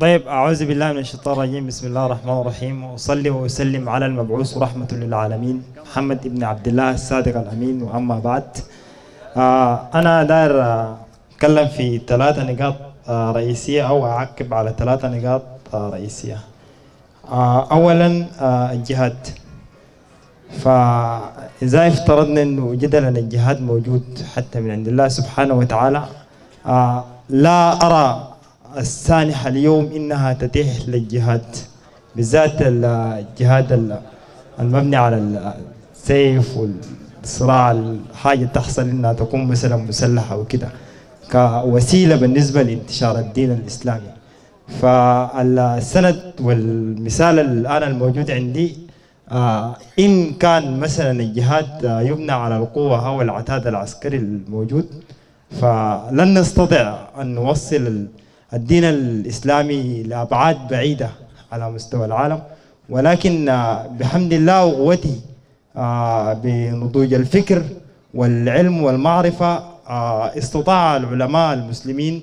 طيب أعوذ بالله من الشيطان الرجيم. بسم الله الرحمن الرحيم. وأصلي وأسلم على المبعوث رحمة للعالمين محمد بن عبد الله الصادق الأمين وأما بعد. آه أنا داير آه، أتكلم في ثلاثة نقاط آه رئيسية أو أعقب على ثلاثة نقاط آه رئيسية. آه أولا آه الجهاد. فإذا افترضنا أنه جدلا الجهاد موجود حتى من عند الله سبحانه وتعالى آه لا أرى السانحة اليوم إنها تتيح للجهاد بالذات الجهاد ال- المبني على السيف والصراع الحاجة تحصل إنها تكون مثلا مسلحة وكده كوسيلة بالنسبة لانتشار الدين الإسلامي. فالسند والمثال الآن الموجود عندي آه، إن كان مثلا الجهاد آه، يبنى على القوة أو العتاد العسكري الموجود فلن نستطيع أن نوصل الدين الإسلامي لأبعاد بعيدة على مستوى العالم ولكن آه، بحمد الله وقوته آه، بنضوج الفكر والعلم والمعرفة آه، استطاع العلماء المسلمين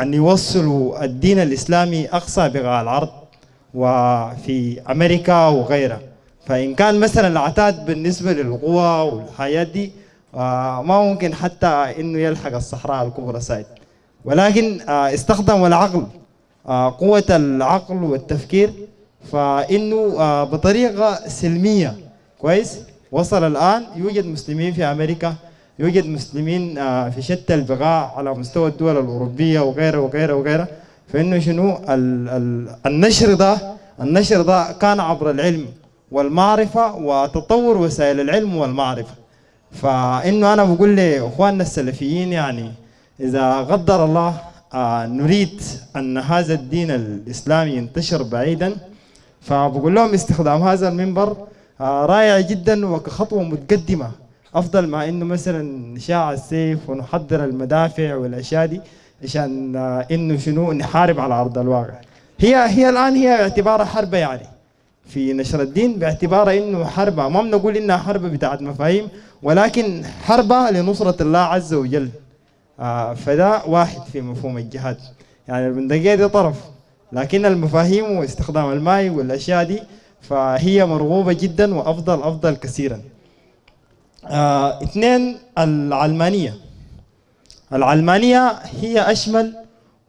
أن يوصلوا الدين الإسلامي أقصى بقاع الأرض وفي أمريكا وغيرها. فإن كان مثلا العتاد بالنسبة للقوى والحياة دي ما ممكن حتى إنه يلحق الصحراء الكبرى سايد. ولكن آه، استخدم العقل آه، قوة العقل والتفكير. فإنه آه، بطريقة سلمية. كويس؟ وصل الآن. يوجد مسلمين في أمريكا يوجد مسلمين في شتى البقاع على مستوى الدول الأوروبية وغيرها وغيرها وغيرها. فإنه شنو؟ ال- ال- النشر ده النشر ده كان عبر العلم والمعرفة وتطور وسائل العلم والمعرفة. فإنه أنا بقول لإخواننا السلفيين يعني إذا قدر الله آه، نريد أن هذا الدين الإسلامي ينتشر بعيدا فبقول لهم استخدام هذا المنبر آه، رائع جدا وكخطوة متقدمة. أفضل ما إنه مثلا نشاع السيف ونحضر المدافع والأشياء دي عشان آه، إنه شنو؟ نحارب على أرض الواقع. هي هي الآن هي باعتبارها حرب يعني. في نشر الدين باعتبار إنه حربة ما بنقول إنها حربة بتاعت مفاهيم ولكن حربة لنصرة الله عز وجل. فده واحد في مفهوم الجهاد. يعني البندقية دي طرف. لكن المفاهيم واستخدام الماء والأشياء دي فهي مرغوبة جدا وأفضل أفضل كثيرا. آه اثنين العلمانية. العلمانية هي أشمل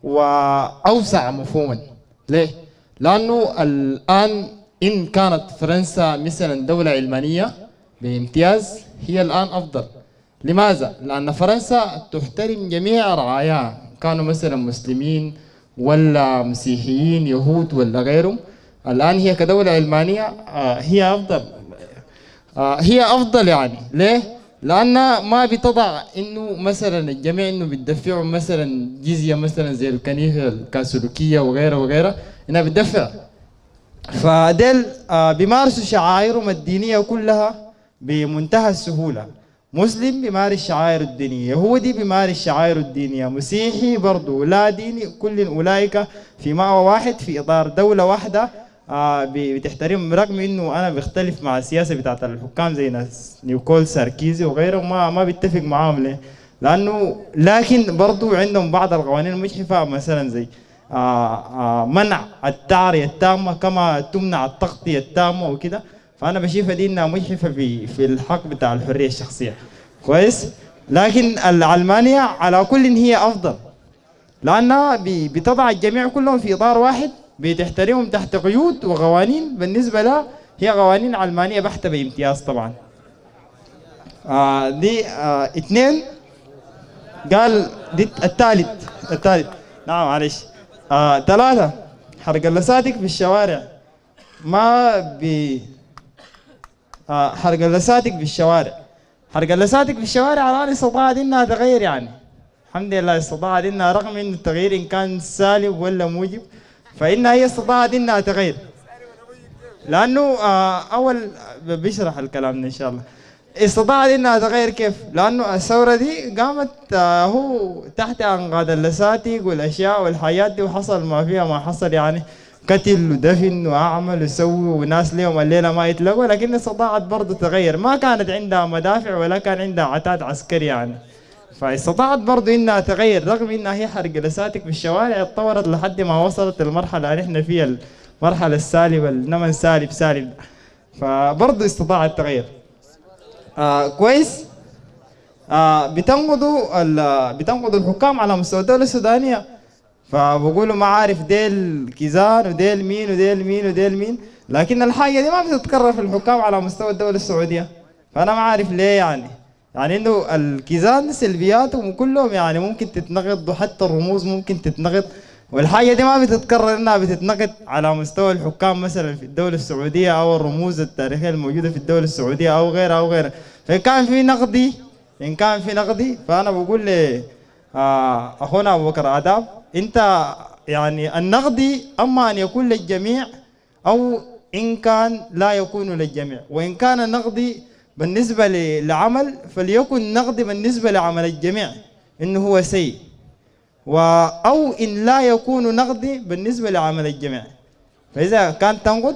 وأوسع مفهوما. ليه؟ لأنه الآن إن كانت فرنسا مثلا دولة علمانية بامتياز هي الآن أفضل. لماذا؟ لأن فرنسا تحترم جميع رعاياها. كانوا مثلا مسلمين ولا مسيحيين يهود ولا غيرهم. الآن هي كدولة علمانية آه، هي أفضل. آه، هي أفضل يعني. ليه؟ لأن ما بتضع إنه مثلا الجميع إنه بتدفعوا مثلا جزية مثلا زي الكنيسه الكاثوليكية وغيرها وغيرها إنها بتدفع. فديل آه، بيمارسوا شعائرهم الدينية كلها بمنتهى السهولة. مسلم بيمارس شعائر الدينية يهودي بيمارس شعائر الدينية مسيحي برضه لا ديني كل أولئك في مأوى واحد في إطار دولة واحدة آه بتحترم رغم إنه أنا بختلف مع السياسة بتاعت الحكام زي ناس نيكول ساركيزي وغيرهم ما ما بيتفق معاهم ليه؟ لأنه لكن برضو عندهم بعض القوانين المجحفه مثلا زي آه آه منع التعرية التامة كما تمنع التغطية التامة وكده فأنا بشوفها دي إنها مجحفة في في الحق بتاع الحرية الشخصية. كويس؟ لكن العلمانية على كل هي أفضل. لأنها ب- بتضع الجميع كلهم في إطار واحد بتحترمهم تحت قيود وقوانين. بالنسبة لها هي قوانين علمانية بحتة بامتياز طبعا. آه دي آه اثنين. قال دي الثالث الثالث. نعم معلش. آه ثلاثة. حرق اللساتك في الشوارع. ما ب آه حرق اللساتك في الشوارع. حرق اللساتك في الشوارع الآن استطاعت إنها تغير يعني. الحمد لله استطاعت إنها رغم إن التغيير إن كان سالب ولا موجب فإنها هي استطاعت إنها تغير لأنه آه أول بيشرح الكلام إن شاء الله. استطاعت إنها تغير كيف؟ لأنه الثورة دي قامت آه، هو تحت أنقاض اللساتك والأشياء والحياة دي وحصل ما فيها ما حصل يعني. قتل ودفن وأعمل وسوي وناس ليهم الليلة ما يتلقوا لكن استطاعت برضه تغير. ما كانت عندها مدافع ولا كان عندها عتاد عسكري يعني. فاستطاعت برضو إنها تغير رغم إنها هي حرق جلساتك في الشوارع اتطورت لحد ما وصلت المرحله اللي إحنا فيها المرحلة السالبة النمن سالب سالب. فبرضو استطاعت تغير. آه كويس. آه بتنقضوا بتنقضوا الحكام على مستوى الدولة السودانية. فبقولوا ما عارف ديل كيزان وديل مين وديل مين وديل مين لكن الحاجة دي ما بتتكرر في الحكام على مستوى الدولة السعودية. فأنا ما عارف ليه يعني. يعني إنه الكيزان سلبياتهم كلهم يعني ممكن تتنقض وحتى الرموز ممكن تتنقض والحاجة دي ما بتتكرر إنها بتتنقض على مستوى الحكام مثلا في الدولة السعودية أو الرموز التاريخية الموجودة في الدولة السعودية أو غيرها أو غيرها. فإن كان في نقدي إن كان في نقدي فأنا بقول ل آه، أخونا أبو بكر اداب أنت يعني النقدي أما أن يكون للجميع أو إن كان لا يكون للجميع. وإن كان النقدي بالنسبة لعمل فليكن نقدي بالنسبة لعمل الجميع إنه هو سيء و أو إن لا يكون نقدي بالنسبة لعمل الجميع. فإذا كان تنقد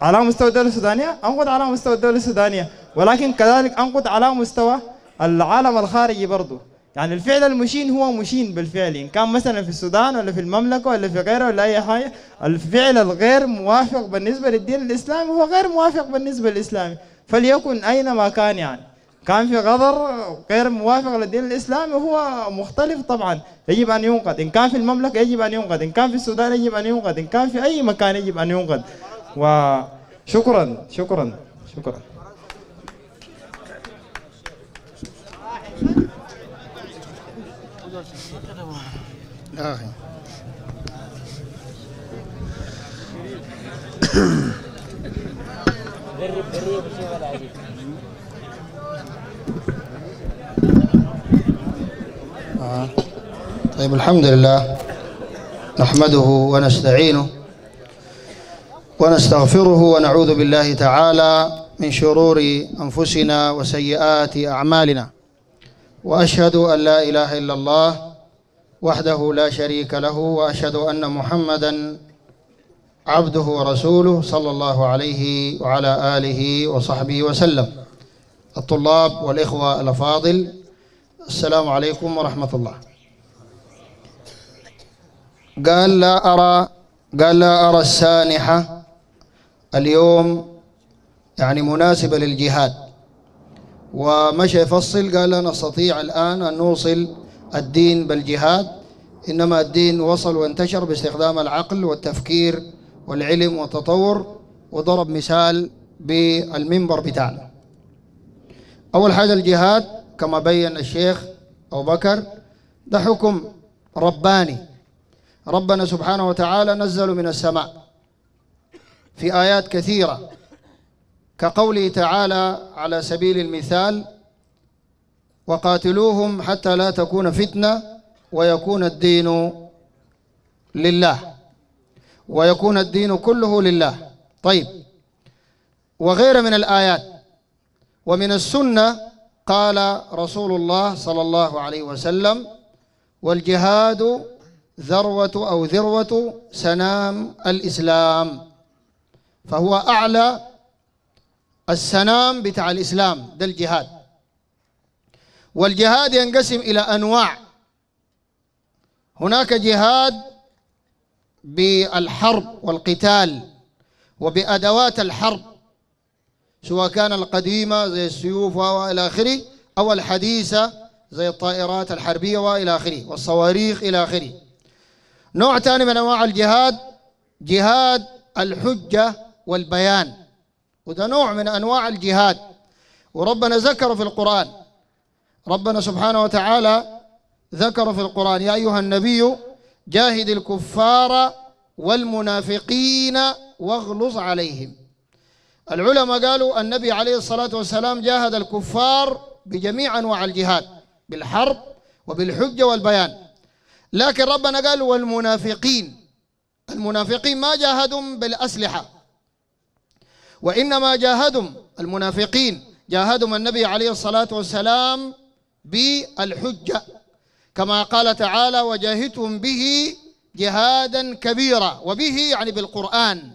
على مستوى الدولة السودانية انقد على مستوى الدولة السودانية. ولكن كذلك انقد على مستوى العالم الخارجي برضه يعني الفعل المشين هو مشين بالفعل. إن كان مثلا في السودان ولا في المملكة ولا في غيره ولا أي حاجة الفعل الغير موافق بالنسبة للدين الإسلامي هو غير موافق بالنسبة للإسلامي. فليكن أينما كان يعني. كان في غدر غير موافق للدين الإسلامي هو مختلف طبعا. يجب أن ينقذ إن كان في المملكة يجب أن ينقذ إن كان في السودان يجب أن ينقذ إن كان في أي مكان يجب أن ينقذ وشكرا شكرا شكرا. آه. طيب الحمد لله. نحمده ونستعينه ونستغفره ونعوذ بالله تعالى من شرور أنفسنا وسيئات أعمالنا. وأشهد أن لا إله إلا الله وحده لا شريك له وأشهد أن محمدا عبده ورسوله صلى الله عليه وعلى آله وصحبه وسلم. الطلاب والإخوة الأفاضل السلام عليكم ورحمة الله. قال لا أرى قال لا أرى السانحة اليوم يعني مناسبة للجهاد. ومشى يفصل قال لا نستطيع الآن أن نوصل الدين بالجهاد إنما الدين وصل وانتشر باستخدام العقل والتفكير والعلم والتطور وضرب مثال بالمنبر بتاعنا. أول حاجة الجهاد كما بين الشيخ أبو بكر ده حكم رباني. ربنا سبحانه وتعالى نزل من السماء في آيات كثيرة. كقوله تعالى على سبيل المثال وقاتلوهم حتى لا تكون فتنة ويكون الدين لله. ويكون الدين كله لله. طيب. وغير من الآيات ومن السنة قال رسول الله صلى الله عليه وسلم والجهاد ذروة أو ذروة سنام الإسلام فهو أعلى السنام بتاع الإسلام ده الجهاد. والجهاد ينقسم إلى أنواع. هناك جهاد بالحرب والقتال وبأدوات الحرب سواء كان القديمة زي السيوف وإلى آخره أو الحديثة زي الطائرات الحربية وإلى آخره والصواريخ إلى آخره. نوع ثاني من أنواع الجهاد جهاد الحجة والبيان. وده نوع من أنواع الجهاد. وربنا ذكر في القرآن. ربنا سبحانه وتعالى ذكر في القرآن يا أيها النبي جاهد الكفار والمنافقين واغلظ عليهم. العلماء قالوا النبي عليه الصلاة والسلام جاهد الكفار بجميع أنواع الجهاد بالحرب وبالحجة والبيان. لكن ربنا قال والمنافقين المنافقين ما جاهدهم بالأسلحة. وإنما جاهدهم المنافقين جاهدهم النبي عليه الصلاة والسلام بالحجة. كما قال تعالى وجاهدتم به جهادا كبيرا وبه يعني بالقرآن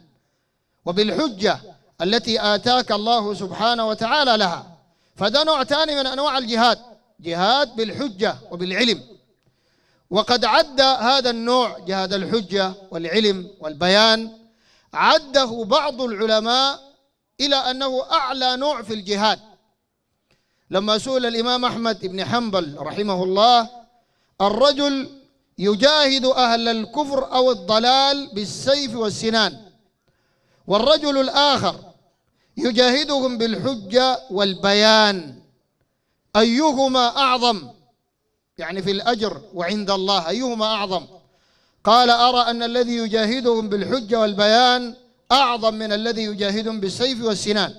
وبالحجة التي آتاك الله سبحانه وتعالى لها. فده نوع ثاني من أنواع الجهاد جهاد بالحجة وبالعلم. وقد عد هذا النوع جهاد الحجة والعلم والبيان عده بعض العلماء إلى أنه أعلى نوع في الجهاد. لما سئل الإمام أحمد بن حنبل رحمه الله الرجل يجاهد أهل الكفر أو الضلال بالسيف والسنان والرجل الآخر يجاهدهم بالحجة والبيان. أيهما أعظم؟ يعني في الأجر وعند الله أيهما أعظم؟ قال أرى أن الذي يجاهدهم بالحجة والبيان أعظم من الذي يجاهدهم بالسيف والسنان.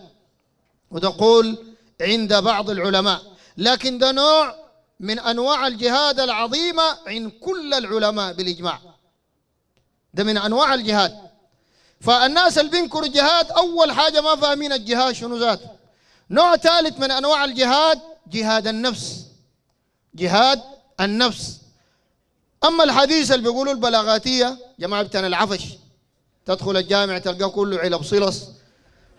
وتقول عند بعض العلماء لكن ده نوع من أنواع الجهاد العظيمة عند كل العلماء بالإجماع. ده من أنواع الجهاد. فالناس اللي بينكروا الجهاد أول حاجة ما فاهمين الجهاد شنو ذاته. نوع ثالث من أنواع الجهاد جهاد النفس. جهاد النفس. أما الحديث اللي بيقولوا البلاغاتية جماعة العفش تدخل الجامع تلقاه كله علب صلص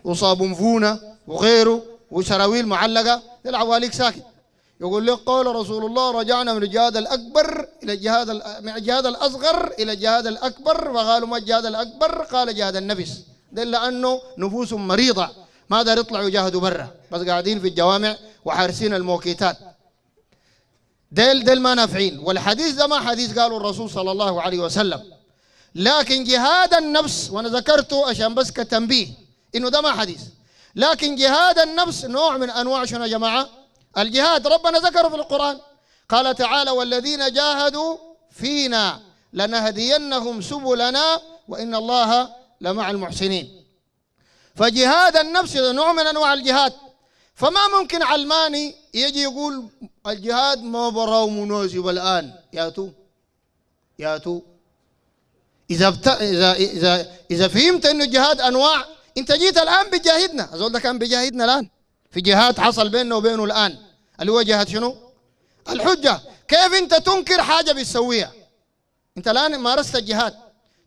وصابون فونة وغيره وسراويل معلقة يلعب عليك ساكت. يقول لك قول رسول الله رجعنا من الجهاد الأكبر إلى الجهاد من الجهاد الأصغر إلى الجهاد الأكبر. فقالوا ما الجهاد الأكبر؟ قال جهاد النفس. دل لأنه نفوس مريضة ما قدر يطلعوا يجاهدوا برا بس قاعدين في الجوامع وحارسين الموكيتات ديل ديل ما نافعين. والحديث ده ما حديث قاله الرسول صلى الله عليه وسلم. لكن جهاد النفس وأنا ذكرته عشان بس كتنبيه إنه ده ما حديث. لكن جهاد النفس نوع من أنواع شنو يا جماعة؟ الجهاد ربنا ذكره في القرآن. قال تعالى والذين جاهدوا فينا لنهدينهم سبلنا وإن الله لمع المحسنين. فجهاد النفس نوع من أنواع الجهاد. فما ممكن علماني يجي يقول الجهاد ما براه مناسب الان ياتوا ياتوا إذا بت... إذا إذا إذا فهمت إنه الجهاد أنواع إنت جيت الآن بتجاهدنا الزول ده كان بيجاهدنا الآن. في جهاد حصل بيننا وبينه الآن. اللي هو جهاد شنو؟ الحجة. كيف إنت تنكر حاجة بتسويها؟ إنت الآن مارست الجهاد.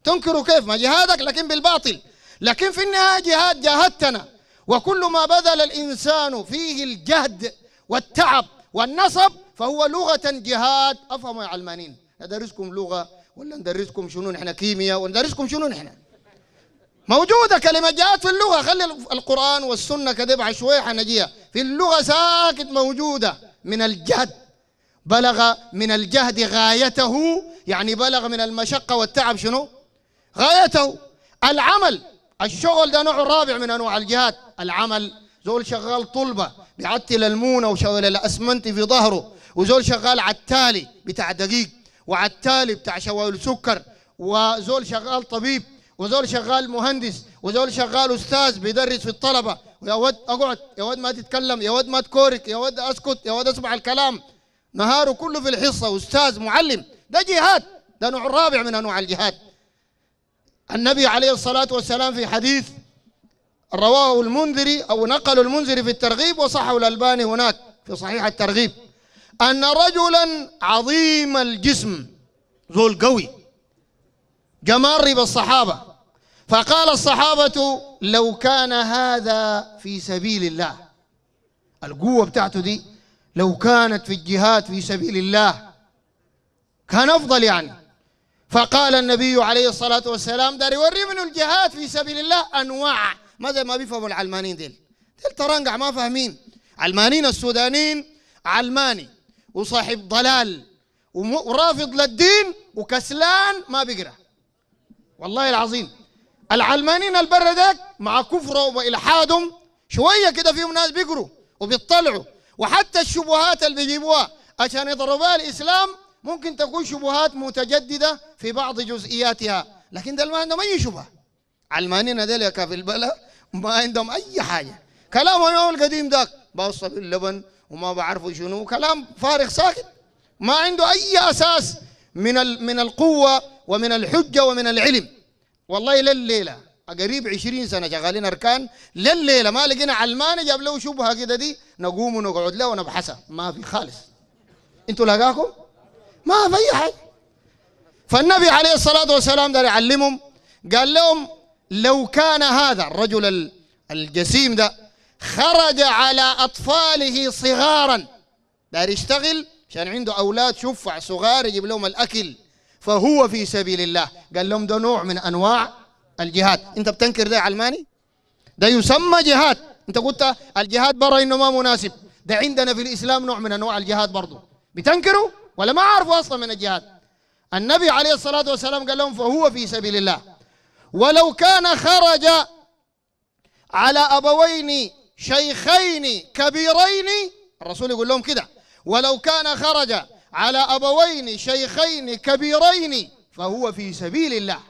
تنكره كيف؟ ما جهادك لكن بالباطل. لكن في النهاية جهاد جاهدتنا. وكل ما بذل الإنسان فيه الجهد والتعب والنصب فهو لغة جهاد. افهموا يا علمانيين ندرسكم لغة ولا ندرسكم شنو نحن كيمياء؟ ولا ندرسكم شنو نحن؟ موجودة كلمة جاءت في اللغة. خلي القرآن والسنة كذب عشوائي حنجيها. في اللغة ساكت موجودة. من الجهد. بلغ من الجهد غايته. يعني بلغ من المشقة والتعب شنو؟ غايته. العمل. الشغل ده نوع رابع من أنواع الجهاد. العمل. زول شغال طلبة. بيعتل المونة وشغل الأسمنت في ظهره. وزول شغال عتالي بتاع دقيق. وعتالي بتاع شوايل سكر وزول شغال طبيب وزول شغال مهندس وزول شغال أستاذ بيدرس في الطلبة. ويا ود أقعد يا ود ما تتكلم يا ود ما تكورك يا ود أسكت يا ود أسمع الكلام. نهاره كله في الحصة أستاذ معلم. ده جهاد ده نوع رابع من أنواع الجهاد. النبي عليه الصلاة والسلام في حديث رواه المنذري أو نقل المنذري في الترغيب وصحه الألباني هناك في صحيح الترغيب. أن رجلا عظيم الجسم ذو قوي. جمار بالصحابة فقال الصحابة لو كان هذا في سبيل الله. القوة بتاعته دي لو كانت في الجهاد في سبيل الله. كان أفضل يعني. فقال النبي عليه الصلاة والسلام دار يوري منه الجهاد في سبيل الله؟ أنواع. ماذا ما بيفهموا العلمانيين ديل؟ ديل ترنقع ما فاهمين. علمانيين السودانيين علماني. وصاحب ضلال ورافض للدين وكسلان ما بيقرأ. والله العظيم. العلمانيين البردك مع كفرهم وإلحادهم شوية كده فيهم ناس بيقروا وبيطلعوا. وحتى الشبهات اللي بيجيبوها عشان يضربوها الإسلام ممكن تكون شبهات متجددة في بعض جزئياتها. لكن ده ما عندهم اي شبهه علمانيين هذول في البلد ما عندهم أي حاجة. كلامهم القديم ذاك بوصل اللبن وما بعرفوا شنو. كلام فارغ ساكت. ما عنده أي أساس من من القوة ومن الحجة ومن العلم. والله لليلة قريب 20 سنة شغالين أركان لليلة ما لقينا علماني جاب له شبهة كده دي نقوم ونقعد له ونبحثها ما في خالص. أنتوا لقاكم؟ ما في أي حاجة. فالنبي عليه الصلاة والسلام ده يعلمهم قال لهم لو كان هذا الرجل الجسيم ده خرج على أطفاله صغارا. داير يشتغل عشان عنده أولاد شفع صغار يجيب لهم الأكل. فهو في سبيل الله. قال لهم ده نوع من أنواع الجهاد. أنت بتنكر ده علماني؟ ده يسمى جهاد. أنت قلت الجهاد برا إنه ما مناسب. ده عندنا في الإسلام نوع من أنواع الجهاد برضه بتنكروا ولا ما عارفوا أصلا من الجهاد؟ النبي عليه الصلاة والسلام قال لهم فهو في سبيل الله. ولو كان خرج على أبوين شيخين كبيرين. الرسول يقول لهم كده. ولو كان خرج على أبوين شيخين كبيرين فهو في سبيل الله.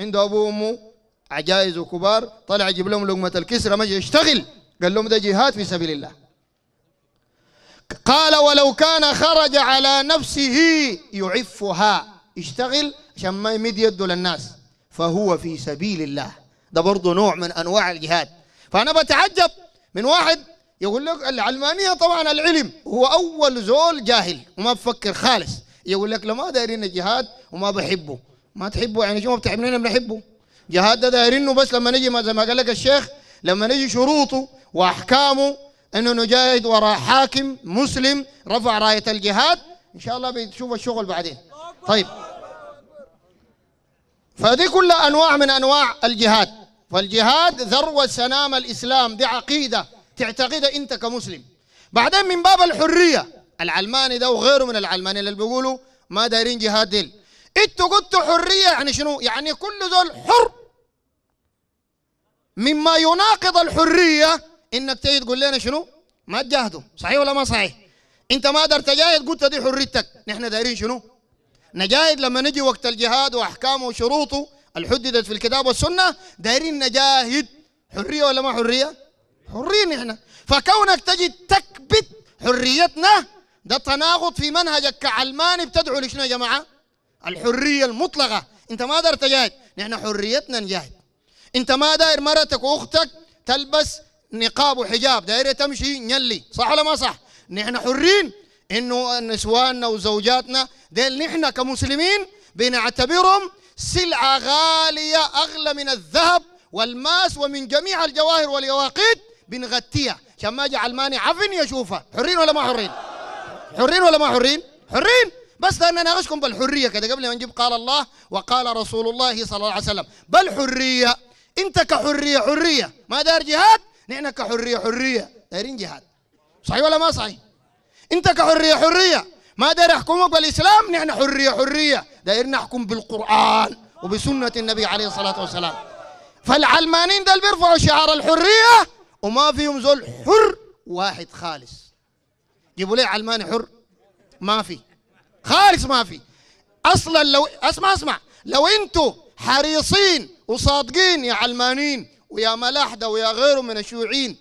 عنده ابوه وأمه عجائز وكبار. طلع يجيب لهم لقمة الكسرى ما يشتغل. قال لهم ده جهاد في سبيل الله. قال ولو كان خرج على نفسه يعفها. يشتغل عشان ما يمد يده للناس. فهو في سبيل الله. ده برضه نوع من أنواع الجهاد. فأنا بتعجب من واحد يقول لك العلمانية طبعا العلم هو أول زول جاهل وما بفكر خالص. يقول لك لما دايرين الجهاد وما بحبه. ما تحبه يعني شو ما بتحبنين بنحبه؟ جهاد ده دايرينه بس لما نجي زي ما قال لك الشيخ لما نجي شروطه وأحكامه إنه نجاهد وراء حاكم مسلم رفع راية الجهاد إن شاء الله بتشوف الشغل بعدين. طيب. فدي كلها أنواع من أنواع الجهاد. فالجهاد ذروة سنام الإسلام دي عقيدة تعتقدها أنت كمسلم بعدين من باب الحرية العلماني ده وغيره من العلماني اللي بيقولوا ما دايرين جهاد ديل إنتوا قلتوا حرية يعني شنو؟ يعني كل زول حر مما يناقض الحرية إنك تيجي تقول لنا شنو؟ ما تجاهدوا صحيح ولا ما صحيح؟ إنت ما قدرت تجاهد قلت دي حريتك نحن دايرين شنو؟ نجاهد لما نجي وقت الجهاد وأحكامه وشروطه الحددت في الكتاب والسنة دايرين نجاهد. حرية ولا ما حرية؟ حريه نحن فكونك تجي تكبت حريتنا ده تناقض في منهجك كعلماني. بتدعو لشنو يا جماعة؟ الحرية المطلقة. انت ما داير تجاهد. نحن حريتنا نجاهد. انت ما داير مرتك واختك تلبس نقاب وحجاب. دايرة تمشي نيلي. صح ولا ما صح؟ نحن حرين. انه نسواننا وزوجاتنا. ديل نحن كمسلمين بنعتبرهم سلعة غالية أغلى من الذهب والماس ومن جميع الجواهر واليواقيت بنغطيها. عشان ما يجي علماني عفن يشوفها حرين ولا ما حرين؟ حرين ولا ما حرين؟ حرين! بس لأن ناقشكم بالحرية كده. قبل ما نجيب قال الله وقال رسول الله صلى الله عليه وسلم بل حرية. أنت كحرية حرية. ما داير جهاد نحن كحرية حرية. دايرين جهاد. صحيح ولا ما صحيح؟ أنت كحرية حرية. ما داير يحكمك بالإسلام نحن حرية حرية. داير نحكم بالقرآن وبسنة النبي عليه الصلاة والسلام. فالعلمانيين ده بيرفعوا شعار الحرية وما فيهم زول حر واحد خالص. جيبوا لي علماني حر؟ ما في. خالص ما في. أصلا لو اسمع اسمع. لو أنتوا حريصين وصادقين يا علمانيين ويا ملاحدة ويا غيره من الشيوعيين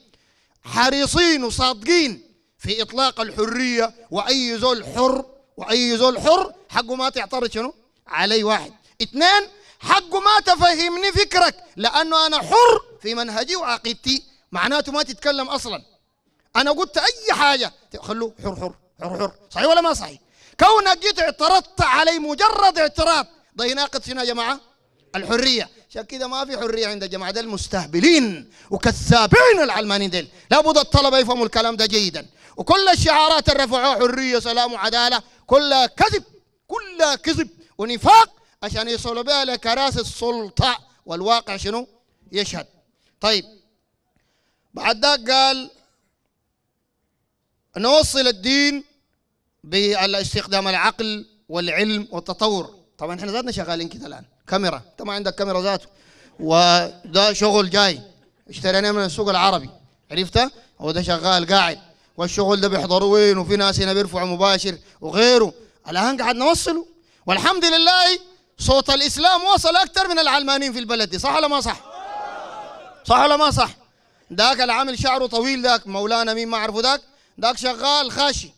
حريصين وصادقين في إطلاق الحرية وأي زول حر وأي زول حر حقه ما تعترض شنو؟ علي واحد. اثنين حقه ما تفهمني فكرك لأنه أنا حر في منهجي وعقيدتي. معناته ما تتكلم أصلا. أنا قلت أي حاجة خلوه حر حر حر حر. صحيح ولا ما صحيح؟ كونك جيت اعترضت علي مجرد اعتراض. ده يناقض شنو يا جماعة؟ الحرية. عشان كده ما في حرية عند الجماعه ده المستهبلين وكذابين العلمانيين ديل. لابد الطلبة يفهموا الكلام ده جيدا. وكل الشعارات اللي رفعوها حرية سلام وعداله كلها كذب. كلها كذب ونفاق عشان يوصلوا بها لكراسي السلطة. والواقع شنو؟ يشهد. طيب بعد ذاك قال نوصل الدين باستخدام العقل والعلم والتطور. طبعا إحنا ذاتنا شغالين كده الآن. كاميرا. أنت ما عندك كاميرا ذاته. وده شغل جاي. اشتريناه من السوق العربي. عرفته؟ هو ده شغال قاعد. والشغل ده بيحضروا وين؟ وفي ناس هنا بيرفعوا مباشر. وغيره. الآن قاعد نوصله. والحمد لله صوت الإسلام وصل أكثر من العلمانيين في البلد صح ولا ما صح؟ صح ولا ما صح؟ ذاك العامل شعره طويل ذاك مولانا مين ما اعرفه ذاك؟ ذاك شغال خاشي.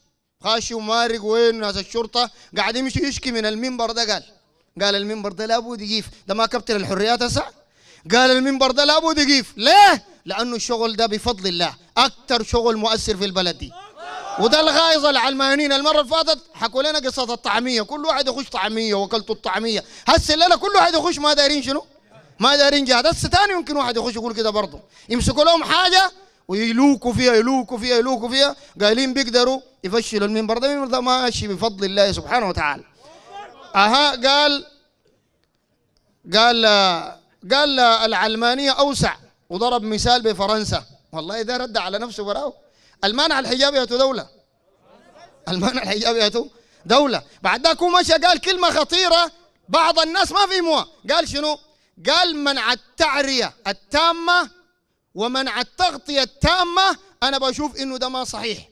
خاشي ومارق وين ناس الشرطة؟ قاعد يمشي يشكي من المنبر ده قال. قال المنبر ده لابد يقيف. ده ما كابتن الحريات هسه؟ قال المنبر ده لابد يقيف. ليه؟ لأنه الشغل ده بفضل الله. أكثر شغل مؤثر في البلد دي. وده الغايظ العلمانيين. المرة اللي فاتت حكوا لنا قصة الطعمية. كل واحد يخش طعمية وكلت الطعمية. هسه الليلة كل واحد يخش ما دايرين شنو؟ ما دايرين جهاد. هسه ثاني يمكن واحد يخش يقول كده برضه. يمسكوا لهم حاجة ويلوكوا فيها يلوكوا فيها يلوكوا فيها. قايلين بيقدروا يفشلوا المنبر ده. المنبر ده ماشي بفضل الله سبحانه وتعالى. أها قال قال قال العلمانية أوسع وضرب مثال بفرنسا. والله ده رد على نفسه براو. المانع الحجاب يا دولة. المانع الحجاب يا دولة. بعد ذاك هو مشى قال كلمة خطيرة بعض الناس ما فهموها. قال شنو؟ قال منع التعرية التامة ومنع التغطية التامة. أنا بشوف إنه ده ما صحيح.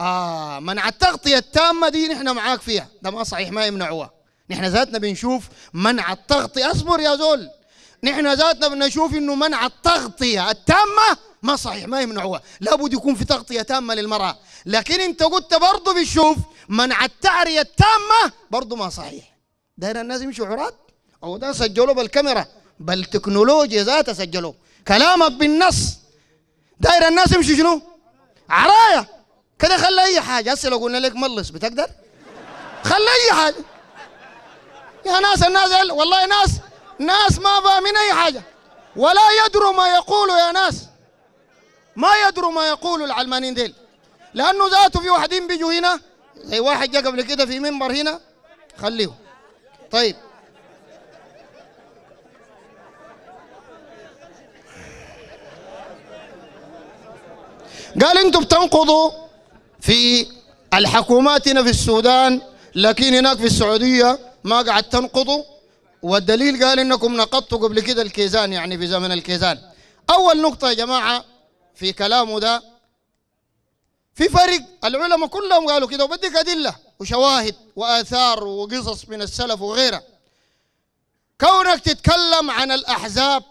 آه منع التغطية التامة دي نحن معاك فيها. ده ما صحيح ما يمنعوها. نحن ذاتنا بنشوف منع التغطية. أصبر يا زول. نحن ذاتنا بنشوف إنه منع التغطية التامة ما صحيح ما يمنعوها. لابد يكون في تغطية تامة للمرأة. لكن انت قلت برضه بتشوف منع التعرية التامة برضه ما صحيح. داير الناس يمشوا عراض أو ده سجلوا بالكاميرا. بالتكنولوجيا ذاتها سجلوا كلامك بالنص. داير الناس يمشوا شنو؟ عرايا كده خلي أي حاجة. هسه لو قلنا لك ملص بتقدر؟ خلي أي حاجة. يا ناس الناس ال- والله ناس ناس ما فاهمين أي حاجة. ولا يدروا ما يقولوا يا ناس. ما يدروا ما يقولوا العلمانيين ديل. لأنه ذاته في واحدين بيجوا هنا زي واحد جا قبل كده في منبر هنا خليه طيب. قال أنتم بتنقضوا في الحكومات هنا في السودان لكن هناك في السعودية ما قاعد تنقضوا. والدليل قال إنكم نقضتوا قبل كده الكيزان يعني في زمن الكيزان. أول نقطة يا جماعة في كلامه ده في فرق العلماء كلهم قالوا كده وبديك أدلة وشواهد وآثار وقصص من السلف وغيرها. كونك تتكلم عن الأحزاب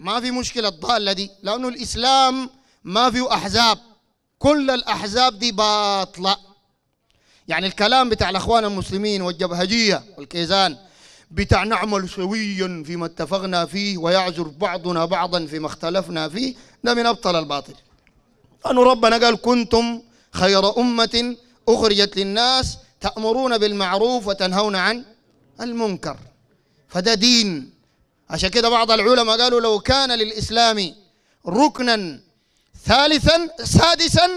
ما في مشكلة الضالة دي لأنه الإسلام ما فيه أحزاب. كل الأحزاب دي باطلة. يعني الكلام بتاع الأخوان المسلمين والجبهجية والكيزان بتاع نعمل سويا فيما اتفقنا فيه ويعذر بعضنا بعضا فيما اختلفنا فيه ده من أبطل الباطل. أن ربنا قال كنتم خير أمة أخرجت للناس تأمرون بالمعروف وتنهون عن المنكر. فده دين. عشان كده بعض العلماء قالوا لو كان للإسلام ركنا ثالثا سادسا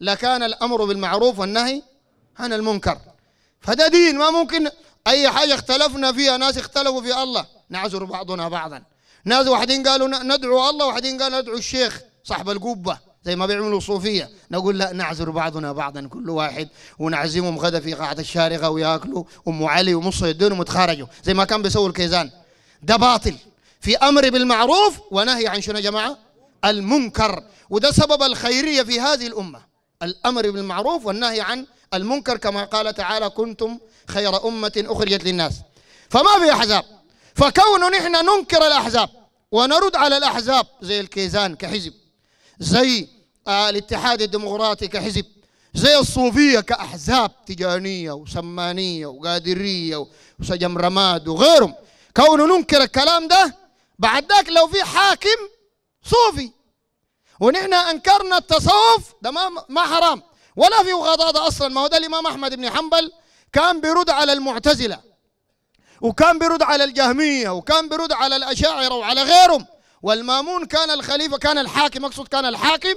لكان الأمر بالمعروف والنهي عن المنكر. فده دين ما ممكن أي حاجة اختلفنا فيها ناس اختلفوا في الله. نعذر بعضنا بعضا. ناس واحدين قالوا ندعو الله واحدين قالوا ندعو الشيخ صاحب القبة زي ما بيعملوا صوفية نقول لا نعذر بعضنا بعضا كل واحد ونعزمهم غدا في قاعة الشارقة وياكلوا. أم علي ومص يدونهم وتخرجوا زي ما كان بيسوي الكيزان. ده باطل. في أمر بالمعروف ونهي عن شنو يا جماعة؟ المنكر. وده سبب الخيرية في هذه الأمة. الأمر بالمعروف والنهي عن المنكر كما قال تعالى كنتم خير أمة أخرجت للناس. فما في أحزاب؟ فكونه نحن ننكر الأحزاب ونرد على الأحزاب زي الكيزان كحزب زي آه الاتحاد الديمقراطي كحزب زي الصوفية كأحزاب تجانية وسمانية وقادرية وسجم رماد وغيرهم. كونه ننكر الكلام ده بعد ذاك لو في حاكم صوفي ونحن أنكرنا التصوف ده ما حرام. ولا في غضاضة أصلا. ما هو ده الإمام أحمد بن حنبل كان بيرد على المعتزلة وكان بيرد على الجهمية وكان بيرد على الأشاعرة وعلى غيرهم. والمامون كان الخليفة كان الحاكم أقصد كان الحاكم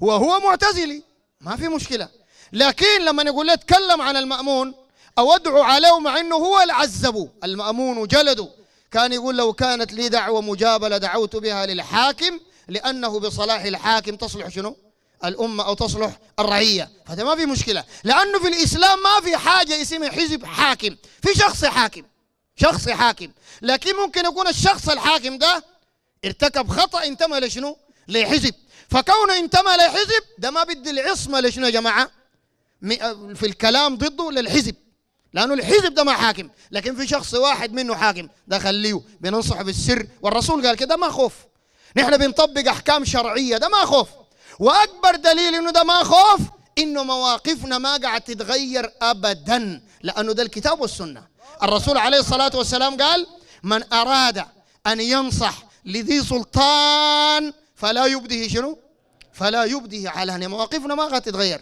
وهو معتزلي. ما في مشكلة. لكن لما نقول له اتكلم عن المأمون أو أدعو عليه مع إنه هو اللي عذبه. المأمون وجلده كان يقول لو كانت لي دعوة مجابه لدعوت بها للحاكم لأنه بصلاح الحاكم. تصلح شنو؟ الأمة أو تصلح الرعية. فهذا ما في مشكلة. لأنه في الإسلام ما في حاجة اسمها حزب حاكم. في شخص حاكم. شخص حاكم. لكن ممكن يكون الشخص الحاكم ده ارتكب خطأ انتمى لشنو؟ لحزب. فكونه انتمى لحزب ده ما بدي العصمة لشنو يا جماعة؟ م- في الكلام ضده للحزب. لأنه الحزب ده ما حاكم. لكن في شخص واحد منه حاكم. ده خليه. بننصحه بالسر. والرسول قال كده ما خوف. نحن بنطبق أحكام شرعية. ده ما خوف. وأكبر دليل إنه ده ما خوف إنه مواقفنا ما قاعد تتغير ابدا لأنه ده الكتاب والسنة. الرسول عليه الصلاة والسلام قال من أراد أن ينصح لذي سلطان فلا يبده شنو؟ فلا يبده علانية مواقفنا ما قاعد تتغير.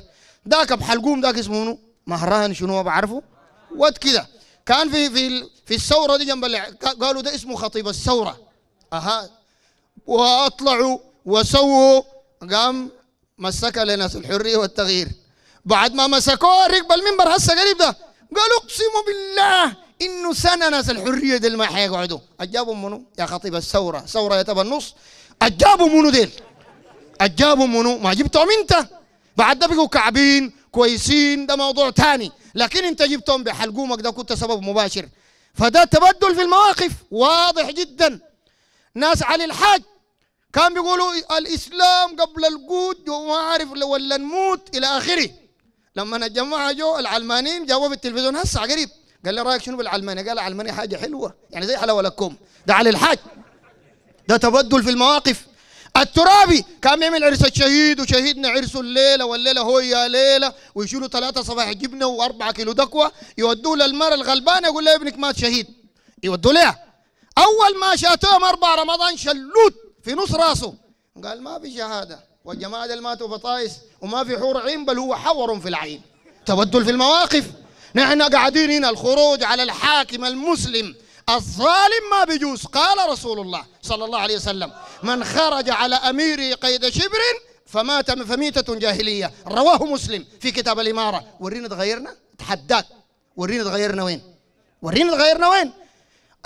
ذاك بحلقوم ذاك اسمه منو؟ مهران شنو ما بعرفه؟ وقت كده. كان في في في الثورة دي جنب قالوا ده اسمه خطيب الثورة. أها. وأطلعوا وسووا قام مسك لناس الحرية والتغيير. بعد ما مسكوه ركب المنبر هسه قريب ده. قال اقسم بالله إنه سنة ناس الحرية ديل ما حيقعدوا. اجابوا منو؟ يا خطيب الثورة. ثوره يا تبع النص. اجابوا منو ديل؟ اجابوا منو؟ ما جبتهم أنت. بعد ده بقوا كعبين كويسين ده موضوع تاني. لكن أنت جبتهم بحلقومك ده كنت سبب مباشر. فده تبدل في المواقف. واضح جدا. ناس علي الحاج كان بيقولوا الإسلام قبل القود وما عارف ولا نموت إلى آخره. لما الجماعة جو العلمانيين جابوا في التلفزيون هسه قريب. قال لي رأيك شنو بالعلمانيه؟ قال العلمانيه حاجة حلوة يعني زي حلاوة لكم. ده علي الحاج. ده تبدل في المواقف. الترابي كان يعمل عرس الشهيد وشهيدنا عرسه الليلة والليلة هو يا ليلة ويشيلوا ثلاثة صفائح جبنة وأربعة كيلو دكوة يودوه للمرة الغلبانة يقول لها ابنك مات شهيد. يودوا لها أول ما شاتوهم أربع رمضان شلوت. في نص راسه. قال ما في شهادة. والجماعة اللي ماتوا بطايس وما في حور عين بل هو حور في العين. تبدل في المواقف. نحن قاعدين هنا الخروج على الحاكم المسلم. الظالم ما بيجوز. قال رسول الله صلى الله عليه وسلم من خرج على أميره قيد شبر فمات فميتة جاهلية. رواه مسلم في كتاب الإمارة. ورينا تغيرنا؟ تحداك. ورينا تغيرنا وين؟ ورينا تغيرنا وين؟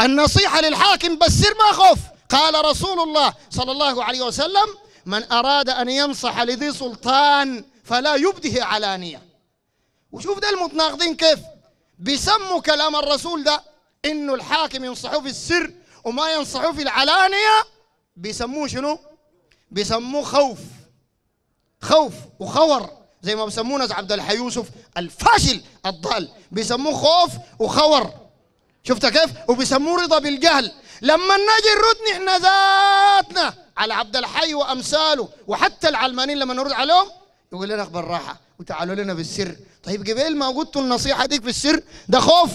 النصيحة للحاكم بسر ما خوف. قال رسول الله صلى الله عليه وسلم من أراد أن ينصح لذي سلطان فلا يبده علانية وشوف ده المتناقضين كيف؟ بيسموا كلام الرسول ده إنه الحاكم ينصحوه في السر وما ينصحوه في العلانية بيسموه شنو؟ بيسموه خوف. خوف وخور زي ما بيسموه ناس عبد الحي يوسف الفاشل الضال. بيسموه خوف وخور. شفت كيف؟ وبيسموه رضا بالجهل. لما نجي نرد نحن ذاتنا على عبد الحي وأمثاله وحتى العلمانيين لما نرد عليهم يقول لنا بالراحه وتعالوا لنا بالسر طيب قبل ما قلتوا النصيحة ديك في السر ده خوف.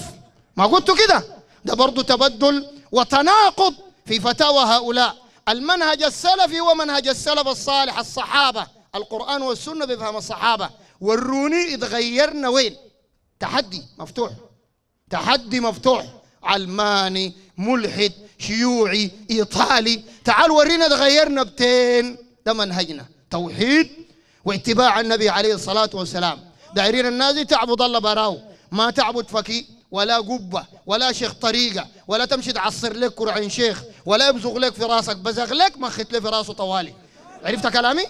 ما قلتوا كده؟ ده برضه تبدل وتناقض في فتاوى هؤلاء. المنهج السلفي ومنهج السلف الصالح الصحابة. القرآن والسنة بفهم الصحابة. وروني اتغيرنا وين؟ تحدي مفتوح. تحدي مفتوح. علماني ملحد شيوعي إيطالي. تعال ورينا تغيرنا بتين. ده منهجنا. توحيد واتباع النبي عليه الصلاة والسلام. دايرين الناس تعبد الله براو. ما تعبد فكي ولا قبة ولا شيخ طريقة ولا تمشي تعصر لك كرعين شيخ ولا يبزغ لك في راسك. بزغ لك ما خت له في راسه طوالي. عرفت كلامي؟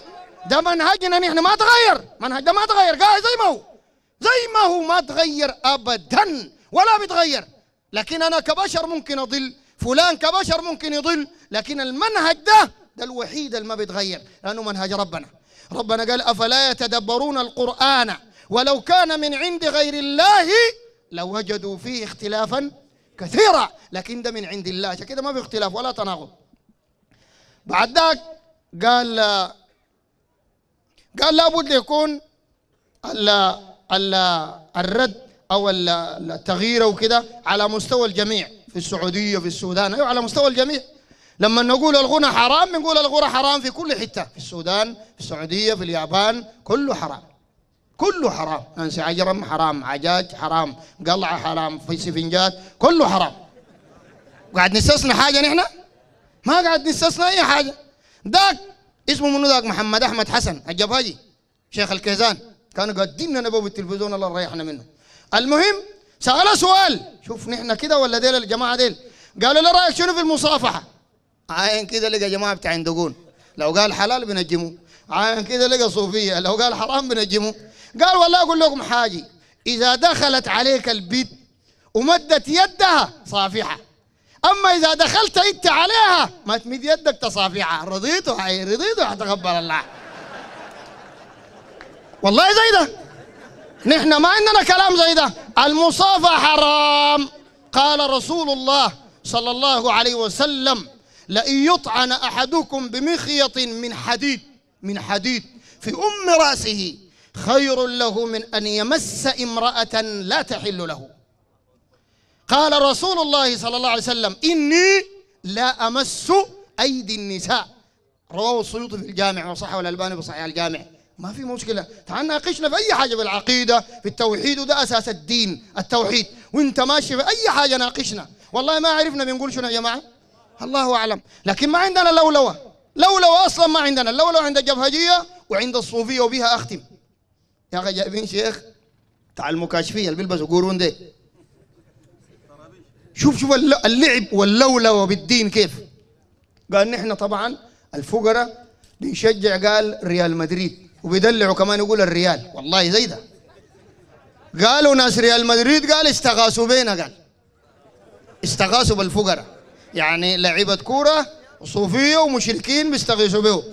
ده منهجنا. نحن ما تغير. منهج ده ما تغير. قاعد زي ما هو. زي ما هو ما تغير ابدا. ولا بيتغير. لكن أنا كبشر ممكن أضل فلان كبشر ممكن يضل لكن المنهج ده ده الوحيد اللي ما بيتغير. لأنه منهج ربنا. ربنا قال أفلا يتدبرون القرآن؟ ولو كان من عند غير الله لوجدوا فيه اختلافا كثيرا. لكن ده من عند الله. عشان كده ما في اختلاف ولا تناقض بعد ذاك قال قال لابد يكون ال ال الرد أو التغيير وكده على مستوى الجميع. في السعودية في السودان. أيوه على مستوى الجميع. لما نقول الغنى حرام بنقول الغنى حرام في كل حتة. في السودان في السعودية في اليابان كله حرام. كله حرام. انسى عجرم حرام عجاج حرام قلعة حرام في سفنجات كله حرام. قاعد نستثنى حاجة نحن؟ ما قاعد نستثنى أي حاجة. ذاك اسمه منو ذاك؟ محمد أحمد حسن. الجبهجي شيخ الكيزان. كانوا قادين لنا باب التلفزيون الله ريحنا منه. المهم سأله سؤال. شوف نحن كده ولا ديل الجماعة ديل؟ قالوا له رأيك شنو في المصافحة؟ عاين كده لقى جماعة بتاع عندقون. لو قال حلال بنجموه. عاين كده لقى صوفية. لو قال حرام بنجموه. قال والله أقول لكم حاجة. إذا دخلت عليك البيت ومدت يدها صافحة. أما إذا دخلت إنت عليها ما تمد يدك تصافحها. رضيتوا هاي رضيتوا تقبل الله. والله زي ده نحن ما عندنا كلام زي ده. المصافحه حرام. قال رسول الله صلى الله عليه وسلم لئن يطعن أحدكم بمخيط من حديد من حديد في أم رأسه خير له من أن يمس امرأة لا تحل له. قال رسول الله صلى الله عليه وسلم إني لا أمس أيدي النساء. رواه السيوطي في الجامع وصححه الألباني بصحيح الجامع. ما في مشكلة. تعال ناقشنا في أي حاجة في العقيدة في التوحيد وده أساس الدين التوحيد. وأنت ماشي في أي حاجة ناقشنا. والله ما عرفنا بنقول شنو يا جماعة. الله أعلم. لكن ما عندنا لولوة. لولو أصلا ما عندنا. لولو عند الجبهجيه وعند الصوفية وبها أختم. يا أخي جايبين شيخ. بتاع المكاشفيه اللي بيلبسوا قرون ده شوف شوف الل- اللعب واللولوة بالدين كيف. قال نحن طبعا الفقراء بنشجع قال ريال مدريد. وبيدلعوا كمان يقول الريال. والله زي ده. قالوا ناس ريال مدريد قال استغاثوا بينا قال. استغاثوا بالفقراء. يعني لعيبة كورة صوفية ومشركين بيستغيثوا به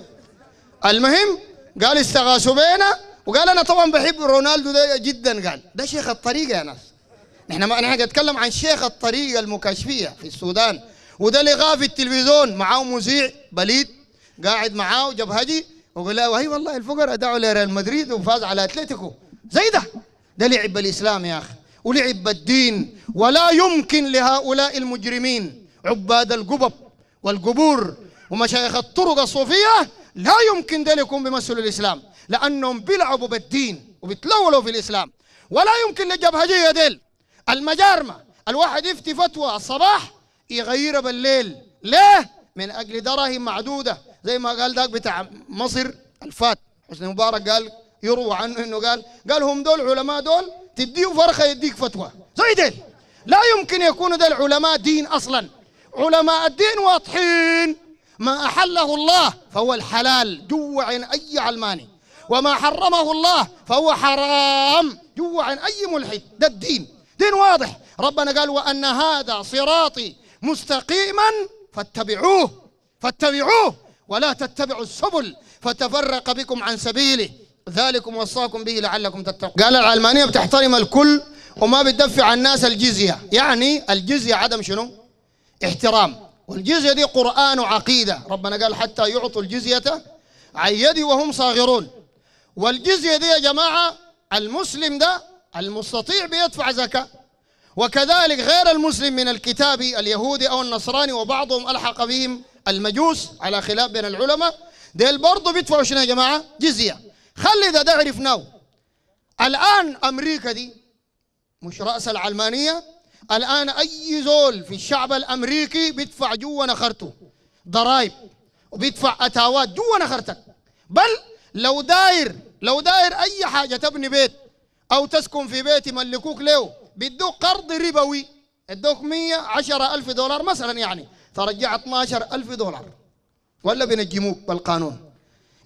المهم قال استغاثوا بينا وقال أنا طبعا بحب رونالدو ده جدا قال. ده شيخ الطريقة يا ناس. نحن ما نحن نتكلم عن شيخ الطريقة المكاشفية في السودان. وده لغاه في التلفزيون. معاه مذيع بليد قاعد معاه جبهجي وقال له وهي والله الفقراء دعوا لريال مدريد وفاز على أتلتيكو. زي ده. ده لعب بالاسلام يا أخي ولعب بالدين ولا يمكن لهؤلاء المجرمين عباد القبب والقبور ومشايخ الطرق الصوفية لا يمكن يكون بيمثلوا الإسلام لأنهم بيلعبوا بالدين وبيتلولوا في الإسلام. ولا يمكن للجبهجية ديل المجارمة الواحد يفتي فتوى الصباح يغيرها بالليل. ليه؟ من أجل دراهم معدودة. زي ما قال ذاك بتاع مصر الفات حسني مبارك قال يروى عنه إنه قال قال هم دول علماء دول تديه فرخة يديك فتوى. زي ديل لا يمكن يكونوا دول علماء دين أصلا. علماء الدين واضحين. ما أحله الله فهو الحلال جوا عين أي علماني. وما حرمه الله فهو حرام جوا عين أي ملحد. ده الدين. دين واضح. ربنا قال وأن هذا صراطي مستقيما فاتبعوه فاتبعوه. ولا تتبعوا السبل فتفرق بكم عن سبيله. ذلكم وصاكم به لعلكم تتقون. قال العلمانية بتحترم الكل وما بتدفع الناس الجزية. يعني الجزية عدم شنو؟ احترام. والجزية دي قرآن وعقيدة. ربنا قال حتى يعطوا الجزية عن يد وهم صاغرون. والجزية دي يا جماعة المسلم ده المستطيع بيدفع زكاة. وكذلك غير المسلم من الكتاب اليهودي أو النصراني وبعضهم ألحق بهم المجوس على خلاف بين العلماء ديل برضه بيدفعوا شنو يا جماعة؟ جزية. خلي ده ده عرفناه الآن أمريكا دي مش رأس العلمانية الآن أي زول في الشعب الأمريكي بيدفع جوا نخرته. ضرائب. وبيدفع أتاوات جوا نخرتك. بل لو داير لو داير أي حاجة تبني بيت أو تسكن في بيت يملكوك له بيدوك قرض ربوي. ادوك 110 ألف دولار مثلا يعني. ترجع 12 ألف دولار. ولا بينجموك بالقانون.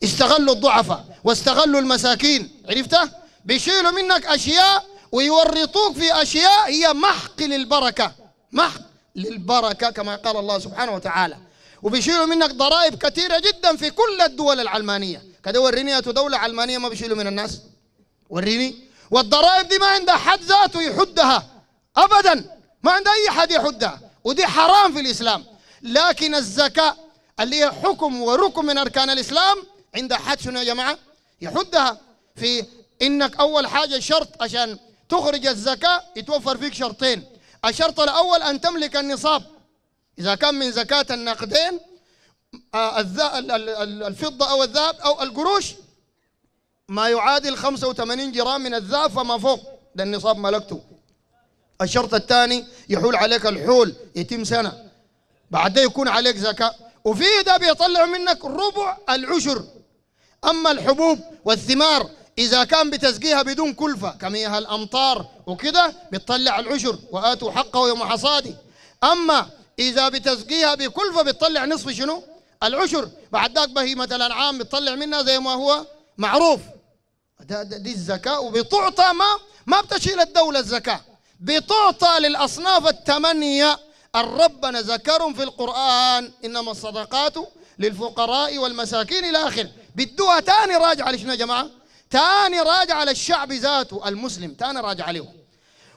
استغلوا الضعفاء واستغلوا المساكين. عرفتها بيشيلوا منك أشياء ويورطوك في أشياء هي محق للبركة. محق للبركة كما قال الله سبحانه وتعالى. وبيشيلوا منك ضرائب كثيرة جدا في كل الدول العلمانية. كده وريني يا دولة علمانية ما بيشيلوا من الناس. وريني. والضرائب دي ما عندها حد ذاته يحدها. ابدا. ما عندها أي حد يحدها. ودي حرام في الإسلام. لكن الزكاة اللي هي حكم وركن من أركان الإسلام عندها حد شنو يا جماعة؟ يحدها في إنك أول حاجة شرط عشان تخرج الزكاة يتوفر فيك شرطين. الشرط الأول أن تملك النصاب. إذا كان من زكاة النقدين آه، الذ- ال- ال- ال- الفضة أو الذهب أو القروش ما يعادل 85 جرام من الذهب فما فوق. ده النصاب ملكته. الشرط الثاني يحول عليك الحول. يتم سنة. بعد يكون عليك زكاة. وفيه ده بيطلع منك ربع العشر. أما الحبوب والثمار إذا كان بتسقيها بدون كلفة كمياه الأمطار وكده بتطلع العشر وآتوا حقه يوم حصاده. أما إذا بتسقيها بكلفة بتطلع نصف شنو؟ العشر. بعد ذاك بهيمة الأنعام بتطلع منها زي ما هو معروف. ده ده دي الزكاة. وبتعطى ما ما بتشيل الدولة الزكاة. بتعطى للأصناف الثمانية الربنا ذكرهم في القرآن إنما الصدقات للفقراء والمساكين إلى آخر بدوها تاني راجعة لشنو يا جماعة؟ تاني راجعة للشعب ذاته المسلم تاني راجعة عليه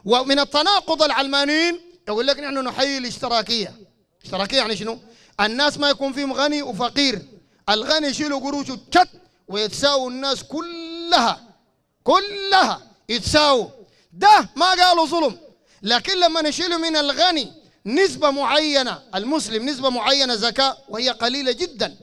ومن التناقض العلمانيين يقول لك نحن نحيي الاشتراكية. اشتراكية يعني شنو؟ الناس ما يكون فيهم غني وفقير. الغني يشيلوا قروشه تشت ويتساووا الناس كلها كلها يتساووا. ده ما قالوا ظلم. لكن لما نشيل من الغني نسبة معينة المسلم نسبة معينة زكاة وهي قليلة جدا.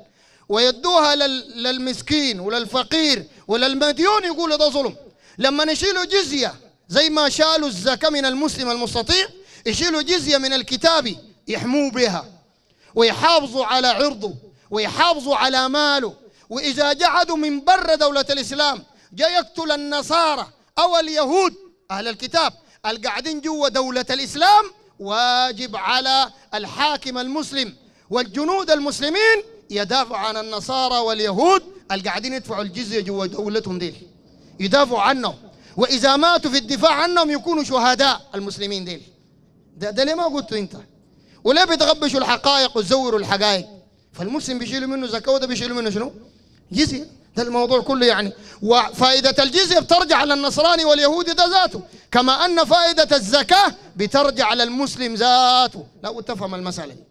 ويدوها لل- للمسكين وللفقير وللمديون يقولوا ده ظلم. لما نشيلوا جزية زي ما شالوا الزكاة من المسلم المستطيع يشيلوا جزية من الكتاب يحموا بها ويحافظوا على عرضه ويحافظوا على ماله. وإذا جعدوا من بر دولة الإسلام جاء يقتل النصارى أو اليهود أهل الكتاب القاعدين جوا دولة الإسلام واجب على الحاكم المسلم والجنود المسلمين يدافع عن النصارى واليهود القاعدين يدفعوا الجزية جوا دولتهم ديل. يدافعوا عنهم. وإذا ماتوا في الدفاع عنهم يكونوا شهداء المسلمين ديل. ده, ده ليه ما قلته أنت. وليه بتغبشوا الحقائق وتزوروا الحقائق؟ فالمسلم بيشيلوا منه زكاة وده بيشيلوا منه شنو؟ جزية. ده الموضوع كله يعني. وفائدة الجزية بترجع على النصراني واليهودي ده ذاته كما أن فائدة الزكاة بترجع على المسلم ذاته. لا وتفهم المسألة دي.